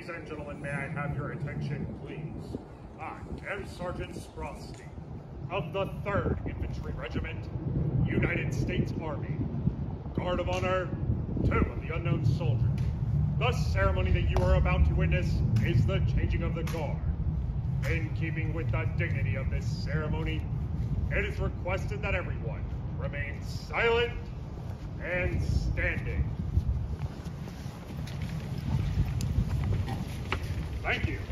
Ladies and gentlemen, may I have your attention, please? I am Sergeant Sprosty of the 3rd Infantry Regiment, United States Army. Guard of Honor, Tomb of the Unknown Soldier. The ceremony that you are about to witness is the changing of the guard. In keeping with the dignity of this ceremony, it is requested that everyone remain silent and standing. Thank you.